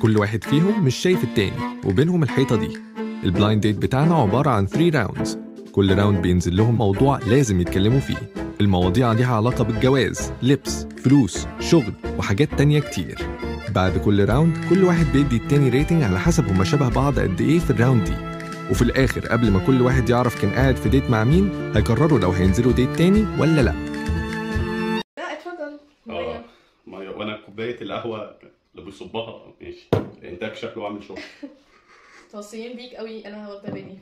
كل واحد فيهم مش شايف التاني وبينهم الحيطة دي. ال blind date بتاعنا عبارة عن 3 rounds كل round بينزل لهم موضوع لازم يتكلموا فيه. المواضيع ليها علاقة بالجواز لبس فلوس شغل وحاجات تانية كتير. بعد كل round كل واحد بيدي التاني rating على حسب هما شبه بعض قد إيه في ال round دي. وفي الآخر قبل ما كل واحد يعرف كان قاعد في date مع مين هيقرروا لو هينزلوا date تاني ولا لأ. لا اتفضل. آه. مية. وأنا كوباية القهوة اللي بيصبها ماشي. الانتاج شكله عامل شغل. توصيين بيك قوي. أنا واخدة بالي.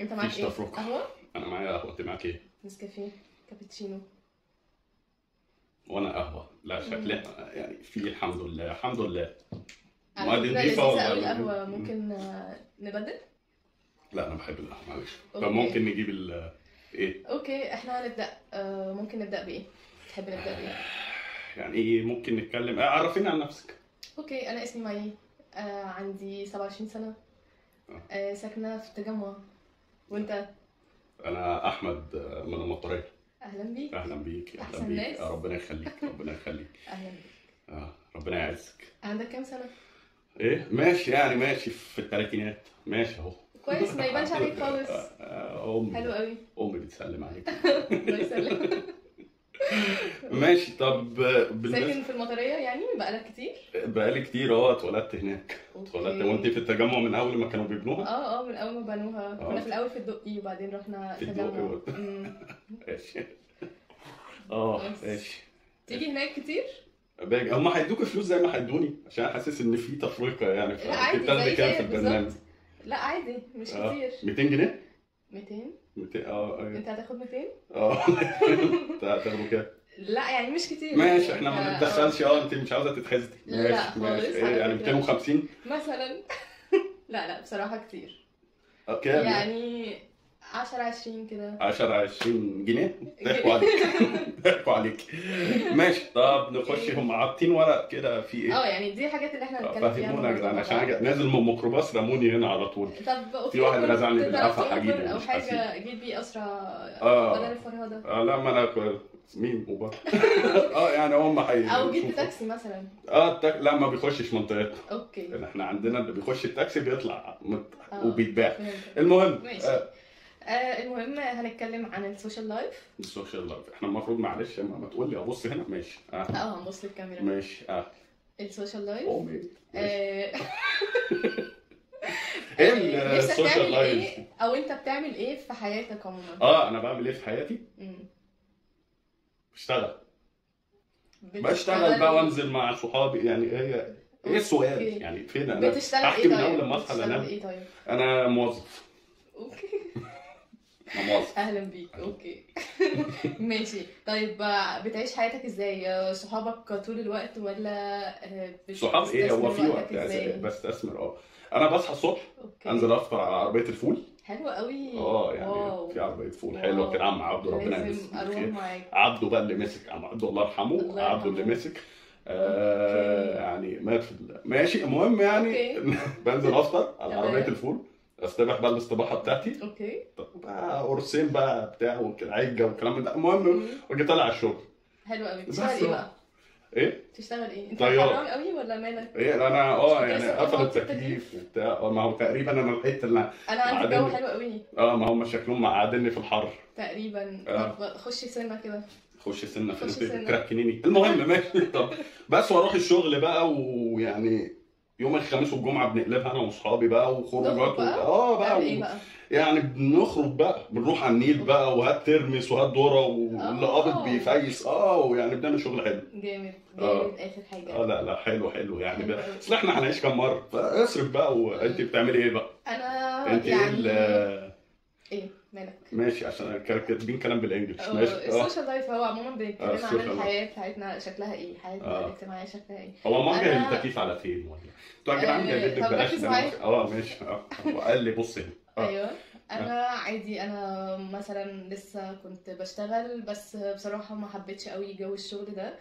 أنت معاك إيه. قهوة؟ أنا معايا قهوة. أنت معاك إيه؟ نسكافيه كابتشينو. وأنا قهوة. لا شكلها يعني في الحمد لله الحمد لله. نضيفة لذيذة ولا- قوي القهوة. ممكن آه، نبدل؟ لا أنا بحب القهوة معلش. أوكي. فممكن نجيب ال إيه؟ okay إحنا هنبدأ. آه، ممكن نبدأ بإيه؟ تحب نبدأ بإيه؟ يعني إيه ممكن نتكلم. آه، عرفيني عن نفسك. okay أنا اسمي مي. آه، عندي 27 سنة. آه، ساكنة في التجمع. وأنت؟ أنا أحمد آه، من المطرية. أهلا بيك. أهلا بيك أهلا أحسن بيك. ناس. آه، ربنا يخليك ربنا يخليك. أهلا بيك. آه ربنا يعزك. عندك كام سنة؟ إيه؟ ماشي يعني ماشي في الثلاثينات. ماشي أهو. كويس ما يبانش عليك خالص امي حلو قوي امي بتسلم عليك الله يسلمك ماشي طب بالنسبة ساكن في المطريه يعني بقالك كتير بقالي كتير آه اتولدت هناك. اتولدت. وانت في التجمع من أول ما كانوا بيبنوها؟ آه آه من أول ما بنوها. آه. كنا في الأول في الدقي وبعدين رحنا في الدقي. ماشي. آه. ماشي. تيجي هناك كتير؟ باجي. هم هيدوك فلوس زي ما هيدوني عشان حاسس إن في تفرقة يعني لا عادي بتاخدي زي كام في البرنامج؟ لا عادي مش آه. كتير. 200 جنيه؟ 200 200 آه أيوه أنت هتاخد 200 آه. انت هتاخدوا كام؟ لا يعني مش كتير. ماشي إحنا ما آه، نتدخلش آه أنت مش عاوزة لا ماشي خالص، ماشي إيه يعني فكرة. 250 مثلا. لا لا بصراحة كتير. آه كام؟ يعني 10 20 كده. 10 20 جنيه؟ ضحكوا عليك. ضحكوا عليك. ماشي. طب نخش هم عاطين ورق كده في إيه؟ آه يعني دي الحاجات اللي إحنا هنتكلم فيها فهمونا يا جدعان عشان بعض. نازل من ميكروباص رموني هنا على طول. طب في واحد رزعني بالقفا هجيبه، أو حاجة أجيب بيه أسرع آه. بدل الفرهدة؟ آه لا ما أنا مين أوبر؟ آه يعني هم حي أو جبت تاكسي مثلا. آه التاك... لا ما بيخشش منطقتنا. okay. إحنا عندنا اللي بيخش التاكسي بيطلع مت... آه. وبيتباع. المهم ماشي. آه آه المهم هنتكلم عن ال social life. ال social life. إحنا المفروض معلش ما, ما تقول لي أبص هنا. ماشي. آه. آه هنبص للكاميرا. ماشي. آه. ال social life. ماشي. آه، إيه ال social life إيه؟ أو أنت بتعمل إيه في حياتك عموما؟ آه أنا بعمل إيه في حياتي؟ مم. بشتغل. بشتغل بقى وأنزل مع صحابي. يعني هي إيه السؤال. يعني فين أنا؟ بتشتغل إيه من طيب؟ اول لما اصحى بتشتغل انام إيه طيب؟ أنا موظف. okay. أهلا بيك okay. ماشي. طيب بتعيش حياتك إزاي؟ صحابك طول الوقت ولا آه، صحاب إيه؟ هو في وقت إزاي؟ بستثمر آه. أنا بصحى الصبح okay. أنزل أفطر على عربية الفول. حلو قوي. آه يعني wow. في عربية فول. حلوة كده عم عبده ربنا معاك. عبده بقى اللي مسك عم عبده الله يرحمه عبده اللي. مسك. آه okay. يعني مات في ماشي المهم يعني okay. بنزل أفطر على. عربية الفول. استبح بقى الاستباحه بتاعتي؟ أوكي. طب بقى قرصين بقى بتاع والعجة والكلام ده. المهم. وأجي طالع على الشغل. حلو قوي بس بتشتغل إيه بقى؟ إيه؟ تشتغل إيه؟ أنت. حرام قوي ولا مالك؟ إيه أنا آه يعني طلعت التكييف وبتاع. آه، ما هو تقريبا أنا الحته اللي أنا عندي جو حلو قوي آه ما هم شكلهم مقعديني في الحر. تقريبا. آه. خشي سنة كده. خش سنة في سنة. تكركنيني المهم ماشي. طب بس وأروح الشغل بقى ويعني يوم الخميس والجمعة بنقلبها أنا وأصحابي بقى وخروجات. بقى؟ آه بقى تعمل و... إيه بقى؟ يعني بنخرج بقى بنروح على النيل بقى وهات ترمس وهات ذرة واللي آه. قابض بيفيس آه ويعني بنعمل شغل حلو جامد آه. جامد آخر حاجة آه لا لا حلو حلو يعني بقى. أصل إحنا هنعيش كام مرة فاصرف بقى وأنت بتعملي إيه بقى؟ أنا أنت إيه يعني ال- إيه مالك؟ ماشي عشان كاتبين كلام بال English آه، ماشي آه ال social life هو عموما آه، بنتكلم عن. الحياة بتاعتنا شكلها إيه حياتنا آه. الاجتماعية شكلها إيه هو موجه أنا- التكييف على فين ولا أنتوا يا جدعان آه، جايبين بلاش. آه ماشي آه هو قال لي بص هنا آه. أيوه أنا عادي أنا مثلا لسه كنت بشتغل بس بصراحة ما حبيتش قوي جو الشغل ده.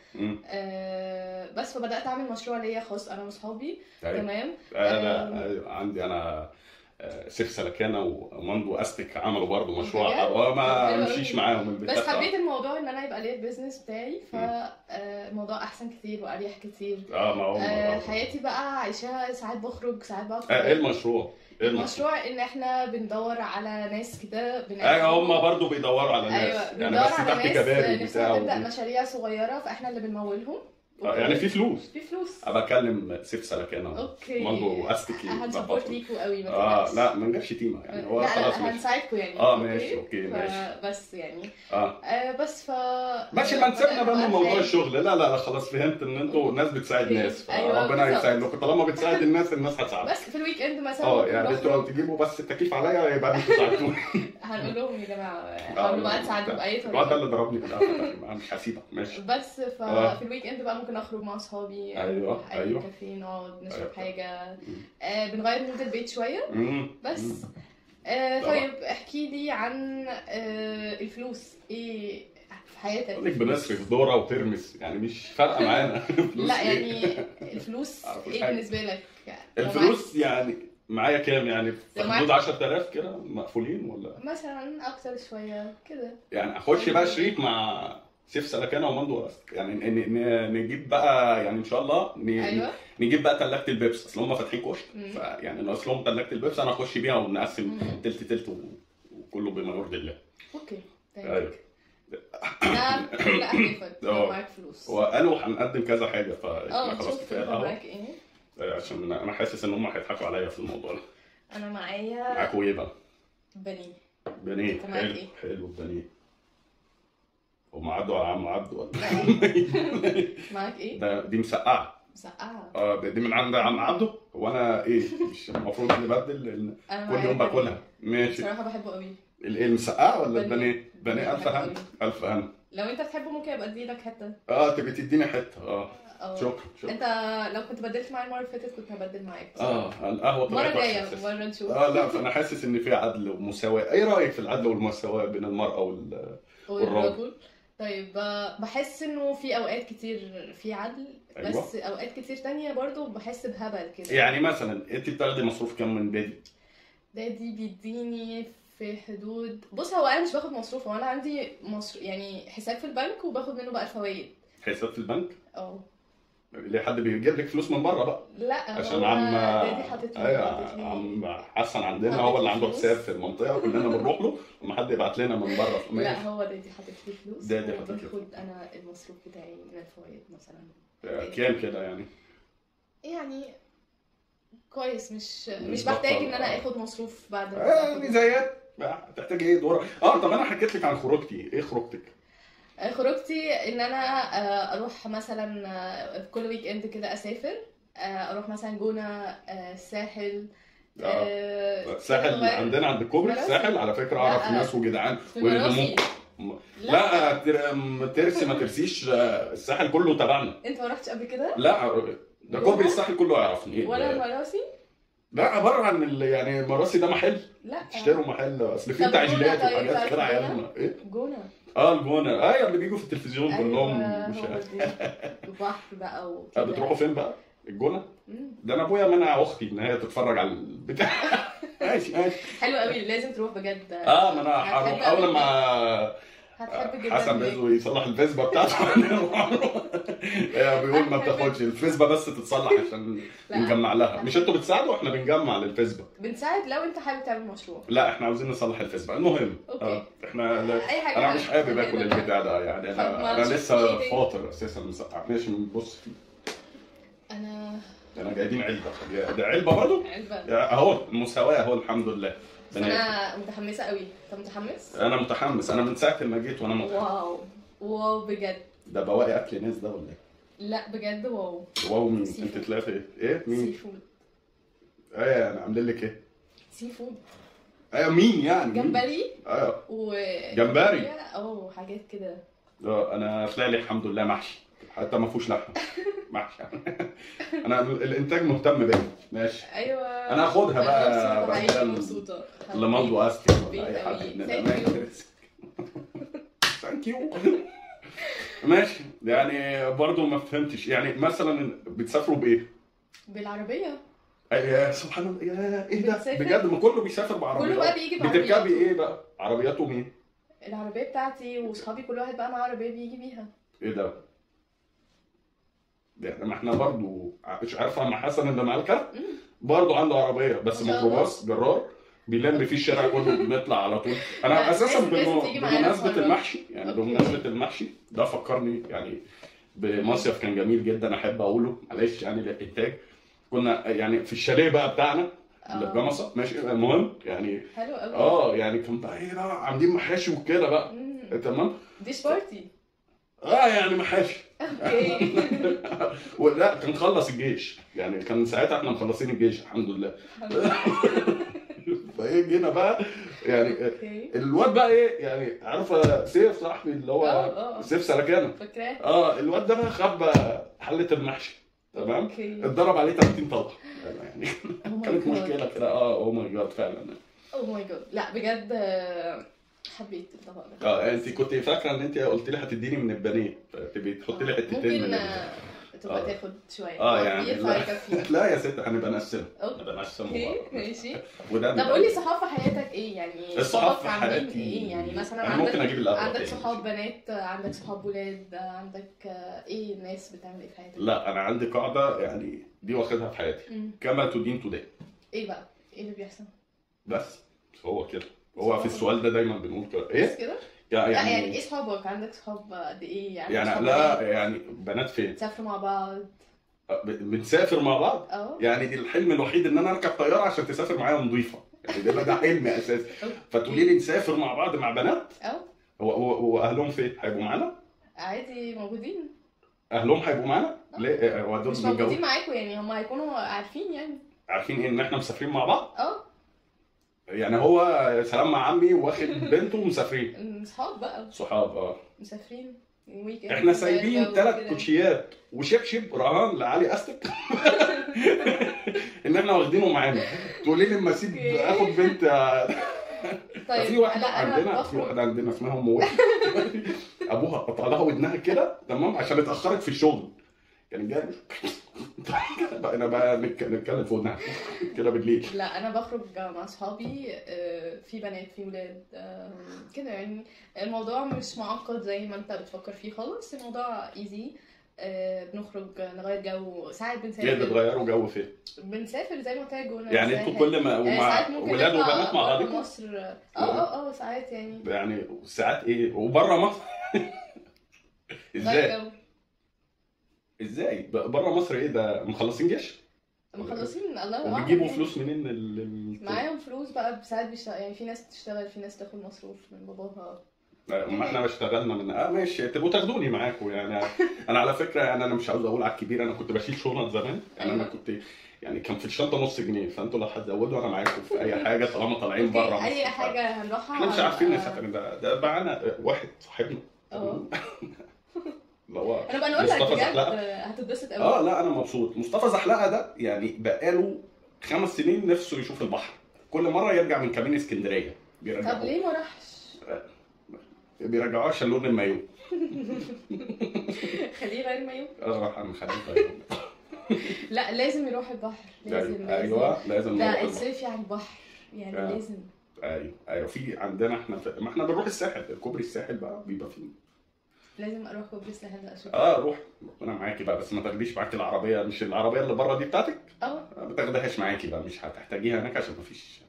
آه، بس فبدأت أعمل مشروع ليا خاص أنا وأصحابي أيوة. تمام آه لا آه، عندي أنا آه، سيف سلكانه وماندو استك عملوا برضه مشروع بجد؟ طب ما حلو مشيش. معاهم البتاع بس حبيت الموضوع إن أنا يبقى ليا ال business بتاعي فالموضوع أحسن كتير وأريح كتير آه ما هو آه، حياتي بقى عايشاها ساعات بخرج ساعات في آه، إيه. المشروع؟ إيه المشروع؟ المشروع إن إحنا بندور على ناس كده أيوه هم برضه بيدوروا على ناس أيوه يعني بس تحت كباري بتاع تبدأ مشاريع صغيرة فإحنا اللي بنمولهم آه، يعني في فلوس. في فلوس. ابقى اكلم سيف سلكانه أوكي. ماندو استك هن support. ليكوا قوي ما آه. لا ما نجيبش تيمة يعني. هو لا خلاص هنساعدكم يعني. آه ماشي أوكي ماشي. بس يعني. آه. آه بس ف ماشي ما نسيبنا بقى من موضوع. الشغل. لا لا لا خلاص فهمت إن أنتوا ناس بتساعد. ناس بالظبط. يساعد لكم طالما بتساعد الناس الناس هتساعدك بس في ال weekend مثلا آه يعني أنتوا لو. تجيبوا بس التكييف عليا يبقى أنتوا ساعدتوني. هنقول لهم يا جماعة آه، حاولوا بقى تساعدوا بأي الواد ده طريقه اللي ضربني بالقفا ده، مش هسيبك ماشي. بس آه. ففي ال weekend بقى ممكن أخرج مع أصحابي أيوة، نروح أي أيوة. كافيه نقعد نشرب أيوة. حاجة آه بنغير mood البيت شوية مم. بس. آه. طيب احكي لي عن آه الفلوس إيه في حياتك أقول لك بنصرف دوره وترمس يعني مش فارقة معانا لا إيه؟ يعني الفلوس إيه. بالنسبة لك لو الفلوس يعني معايا كام يعني في حدود 10000 كده مقفولين ولا مثلا أكتر شوية كده يعني أخش بقى شريك مع سيف سلكانه وماندو. يعني نجيب بقى يعني ان شاء الله أيوه. نجيب بقى تلاجة البيبس. أصل هم فاتحين كشك. فيعني ناقص لهم تلاجة البيبس أنا أخش بيها ونقسم. تلت تلت وكله بما يرضي الله. أوكي. أيوه. طيب ده اهدافك لو آه. معاك فلوس. وقالوا هنقدم كذا حاجة فاحنا آه خلاص كفاية. القهوه معاك إيه؟ عشان أنا حاسس إن هم هيضحكوا عليا في الموضوع ده. أنا معايا معاكوا إيه بقى؟ بانيه. معاك حلو إيه؟ حلو البانيه هم عدوا على عم عبده. ولا معاك إيه؟ ده دي مسقعة. مسقعة. آه دي من عند عم عبده. وأنا إيه؟ مش المفروض لأن أنا كل يوم. باكلها. ماشي. بصراحة بحبه قوي. الايه المسقعة ولا بانيه. البانيه؟ بانيه ألف هنا. ألف هنا. لو أنت بتحبه ممكن ابقى اديلك حتة. آه تبقى تديني حتة. آه. آه. شكرا شكرا. أنت لو كنت بدلت معايا المرة اللي فاتت كنت هبدل معاك. آه القهوة المره طلعت وحشة الجايه أساساً. مرة نشوف. آه لا فأنا حاسس إن في عدل ومساواة. إيه رأيك في العدل والمساواة بين المرأة وال والرجل؟ طيب بحس إنه في أوقات كتير في عدل أيوة. بس أوقات كتير تانية برضو بحس بهبل كده. يعني مثلا أنت بتاخدي مصروف كام من بيدي دادي بيديني في حدود بص هو أنا مش باخد مصروف هو أنا عندي مصر... يعني حساب في البنك وباخد منه بقى الفوائد. حساب في البنك؟ آه ليه حد بيجيب لك فلوس من بره بقى؟ لا عشان عم أيوه عم حسن عندنا هو اللي لي عنده. حساب في المنطقة كلنا بنروح له لما حد يبعت لنا من بره. لا هو دادي حاطط لي فلوس دادي حاطط لي وباخد أنا المصروف بتاعي من الفوائد مثلا. كام كده يعني؟ يعني كويس مش مش بحتاج إن آه. أنا آخد مصروف بعد آه، باخد ميزانيات. تحتاج إيه؟ دور آه طب أنا حكيت لك عن خروجتي. إيه خروجتك؟ خروجتي إن أنا آه، أروح مثلا آه، كل weekend كده أسافر. آه، أروح مثلا جونة آه، الساحل آه. آه، الساحل كده عندنا عند الكوبري. الساحل على فكرة أعرف لا. ناس وجدعان. لا م- ترسي ما ترسيش آه، الساحل كله تبعنا. أنت ما رحتش قبل كده؟ لا ده كوبري الساحل كله يعرفني. ولا مراسي؟ لا بره عن ال... يعني مراسي ده محل. لا. اشتروا محل أصل في تعجيلات طيب، وحاجات تعرف كده؟ عيالنا. إيه؟ جونة. آه الجونه أيوه اللي بيجوا في التلفزيون كلهم أيوة، مش هو عارف دي. بحر بقى آه، وكده بتروحوا فين بقى؟ الجونة؟ ده أنا أبويا منع أختي إن هي تتفرج على البتاع ماشي ماشي حلو قوي لازم تروح بجد آه ما أنا هروح أول. ما هتحب جدا حسن. رزق يصلح الفيسبا بتاعته. بيقول ما بتاخدش الفيسبا بس تتصلح عشان. نجمع لها. مش أنتوا بتساعدوا؟ إحنا بنجمع للفيسبا. بنساعد لو انت حابب تعمل مشروع. لا إحنا عاوزين نصلح الفيسبا. المهم أوكي. آه إحنا أي حاجة أنا مش حابب آكل. البتاع ده يعني أنا نشوف لسه؟ فاطر أساسا. مسقع ماشي بص. أنا أنا جايبين علبة. ده علبة برضه؟ أهو المساواه أهو الحمد لله. بنات. أنا متحمسة قوي أنت متحمس أنا متحمس أنا من ساعة ما جيت وأنا متحمس wow wow بجد ده بواقي أكل ناس ده ولا إيه؟ لا بجد wow wow مين؟ sea أنت. طلعت إيه؟ إيه sea مين؟ food إيه أنا عاملين لك إيه؟ sea food إيه مين يعني؟ جمبري أيوه و جمبري. آه حاجات كده آه أنا طلع لي الحمد لله محشي حتى ما فيهوش لحمة. محشي أنا ال- الإنتاج مهتم بيا ماشي. أيوه. أنا هاخدها بقى بعد مبسوطة. لماندو استك ولا أي حد. من الاماكن thank you ماشي. يعني برضو ما فهمتش. يعني مثلا بتسافروا بإيه؟ بالعربية. يا سبحان الله. يا إيه ده؟ بجد؟ ما كله بيسافر بعربيات. كله بقى بيجي بتركبي بعربياته. إيه بقى؟ عربياته مين؟ العربية بتاعتي وصحابي كل واحد بقى معاه عربية بيجي بيها. إيه ده؟ يعني ما إحنا برضو مش عارفه مع حسن اللي معاه الكارت مم. برضو عنده عربية بس ميكروباص جرار بيلم فيه الشارع كله بنطلع على طول أنا أساسا بمناسبة. المحشي يعني. بمناسبة المحشي ده فكرني يعني بمصيف كان جميل جدا أحب أقوله معلش يعني للإنتاج كنا يعني في الشاليه بقى بتاعنا اللي في آه. جمصة ماشي المهم يعني حلو قوي آه يعني كان بقى إيه بقى عاملين محاشي وكده بقى. تمام dish party آه يعني محاشي ولا كان خلص الجيش. يعني كان ساعتها إحنا مخلصين الجيش الحمد لله. فايه جينا بقى يعني الواد بقى إيه يعني عارفة سيف صاحبي اللي هو أه أه سيف سلكانه فاكراه. آه الواد ده بقى خد حلة المحشي تمام؟ اتضرب عليه 30 طلقة. يعني Oh كانت. مشكلة كده. آه oh my god فعلا. oh my god لا بجد حبيت الطبق ده آه انت كنت فاكرة ان انت قلت لي هتديني من البانيه فتبقي تحطي لي حتتين من تبقى آه. تاخد شوية. آه يعني لا. لا يا ست هنبقى نقسم أوكي. نبقى نقسم أوكي وبعض. ماشي. وده طب قول لي صحاب في حياتك إيه؟ يعني الصحاب في حياتي. إيه؟ يعني مثلا عندك ممكن أجيب عندك. صحاب بنات عندك صحاب ولاد عندك إيه الناس بتعمل إيه في حياتك؟ لا أنا عندي قاعدة يعني دي واخدها في حياتي. كما تدين تدان. إيه بقى؟ إيه اللي بيحصل؟ بس هو كده. هو في السؤال ده دايما بنقول كده. إيه؟ بس كده؟ يعني لا يعني إيه صحابك؟ عندك صحاب قد إيه؟ يعني يعني لا بنات؟ يعني بنات فين؟ تسافروا مع بعض؟ بنسافر مع بعض؟ آه. يعني دي الحلم الوحيد إن أنا أركب طيارة عشان تسافر معايا نظيفة. يعني ده ده حلمي أساسي. فتقولي لي نسافر مع بعض مع بنات؟ آه. هو هو هو أهلهم فين؟ هيبقوا معانا؟ عادي موجودين. أهلهم هيبقوا معانا؟ ليه؟ هو دول مش موجودين معاكم يعني هم هيكونوا عارفين يعني. عارفين إيه إن إحنا مسافرين مع بعض؟ آه. يعني هو سلام مع عمي واخد بنته ومسافرين صحاب بقى. صحاب آه. مسافرين. ويك إند إحنا سايبين. ثلاث كوتشيات. وشبشب رهان لعلي أستك. إن إحنا واخدينه معانا. تقولي لي اما أسيب. أخد بنت. طيب في واحدة عندنا في واحدة عندنا اسمها ام. أبوها قطع لها ودنها كده تمام؟ عشان اتأخرت في الشغل. كان جاي بقى أنا بقى نتك- نتكلم في ودنها. كده بالليل. لا أنا بخرج مع أصحابي آه، في بنات في ولاد آه، كده يعني. الموضوع مش معقد زي ما أنت بتفكر فيه خالص. الموضوع easy بنخرج نغير جو. ساعات إيه بنسافر بتغيروا جو فين؟ بنسافر زي ما قلت لك يعني. أنتوا كل ما آه، ومع ولاد وبنات مع بعضكم؟ مصر. آه آه. آه ساعات يعني. يعني ساعات إيه؟ وبره مصر؟ إزاي؟ إزاي؟ بره مصر إيه ده؟ مخلصين جيش؟ مخلصين؟ الله أعلم وبيجيبوا يعني. فلوس منين ال... معاهم فلوس بقى ساعات بيشتغل يعني في ناس بتشتغل في ناس تاخد مصروف من باباها. ما إحنا اشتغلنا من آه ماشي. تبقوا تاخدوني معاكم يعني. أنا على فكرة يعني أنا مش عاوز أقول على الكبير. أنا كنت بشيل شنط زمان. يعني أنا أيوة. كنت يعني كان في الشنطة نص جنيه. فأنتوا لو هتزودوا أنا معاكم في أي حاجة طالما طالعين بره أي حاجة هنروحها إحنا مش عارفين نسافر. ده ده معانا واحد صاحبنا. اللي هو أنا بقى نقول لك بجد. هتتبسط قوي آه لا أنا مبسوط. مصطفى زحلقة ده يعني بقاله خمس سنين نفسه يشوف البحر. كل مرة يرجع من كمين اسكندرية. طب بيرجعوه ليه ما راحش؟ بيرجعوه عشان لون المايو. خليه غير مايو. راح أنا خليل لا لازم يروح البحر. لازم لازم. أيوه لازم البحر. الصيف يعني بحر. يعني آه. لازم. أيوه أيوه. في عندنا إحنا. ما إحنا بنروح الساحل. كوبري الساحل بقى بيبقى فيه. لازم أروح الساحل ده أشوف آه روح. أنا معاكي بقى بس ما تاخديش معاكي العربية مش العربية اللي بره دي بتاعتك؟ أه. ما تاخدهاش معاكي بقى مش هتحتاجيها هناك عشان ما فيش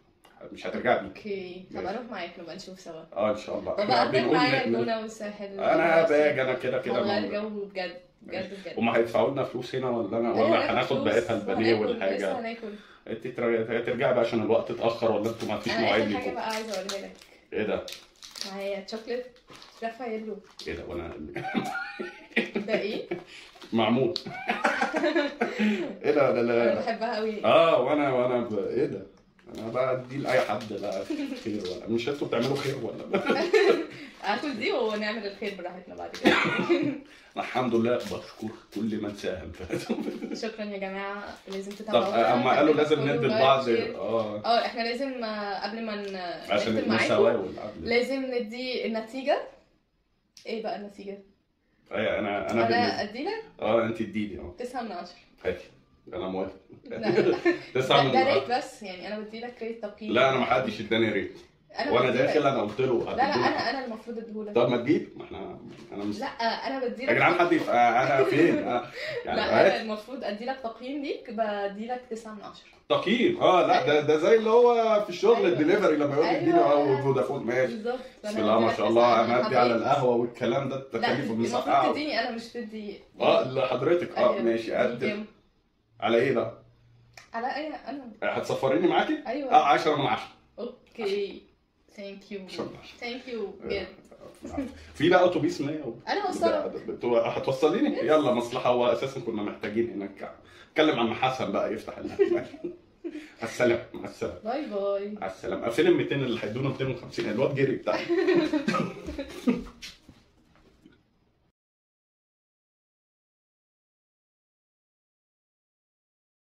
مش هترجع بيك. أوكي. طب. أروح معاك نبقى نشوف سوا. آه إن شاء الله. بابا بنقول معايا الجونه والساحل. أنا باجي أنا كده كده هنغير موجود. جو بجد بجد بجد. وما هيدفعوا لنا فلوس هنا ولا أنا؟ ولا هناخد. بقيتها البانيه لسه والحاجة هناكل. أنت تر- ترجعي بقى عشان الوقت اتأخر ولا أنتوا ما فيش أنا مواعيد اخر حاجة بقى عايزة أقولها لك. إيه ده؟ معايا شوكليت رافايلو إيه ده وأنا ده إيه؟ معمول. إيه ده ده أنا بحبها قوي آه وأنا وأنا ب... إيه ده؟ أنا بقى أدي لأي حد بقى خير ولا مش أنتوا بتعملوا خير ولا اكل دي ونعمل الخير براحتنا بعد كده. الحمد لله بشكر كل من ساهم. شكرا يا جماعة. لازم طب تتابعونا اما قالوا لازم ندي لبعض. آه. آه إحنا لازم آه، قبل ما عشان والعدل. لازم ندي النتيجة. إيه بقى النتيجة؟ أيوه أنا أنا أنا بالنسبة ادي لك آه انت اديني آه. 9 من 10 هاتي أنا موافق. لا لا. تسعة ده, من ده ريت بس يعني أنا بدي لك ريت تقييم. لا أنا ما حدش اداني ريت. أنا وأنا داخل أنا قلت له لا لا. أنا أنا المفروض أديهولك. طب ما تجيب؟ ما إحنا أنا مش لا أنا بدي يا جدعان حد يبقى أنا فين؟ أنا يعني لا أنا المفروض ادي لك تقييم ليك بدي لك 9 من 10 تقييم؟ آه لا ده ده زي اللي هو في الشغل أيوة. الدليفري لما يقول لي اديني أيوة. آه فودافون ماشي. بالظبط. بسم الله ما شاء الله أنا ادي على القهوة والكلام ده لا التكاليف المفروض المسقعه تديني أنا مش تدي. آه لحضرتك آه أيوة. ماشي قد كام؟ على إيه بقى؟ على اي أنا. هتسفريني معاكي؟ أيوه. آه 10 من 10 okay. Thank you شكرا. Thank you في بقى أتوبيس 100 و... أنا هوصلك هتوصليني؟ يلا مصلحة. هو أساسا كنا محتاجين هناك. اتكلم عن حسن بقى يفتح لنا مع السلامه مع السلامة. bye bye. مع السلامة. فين ال 200 اللي هيدونا 250 الواد جري بتاعي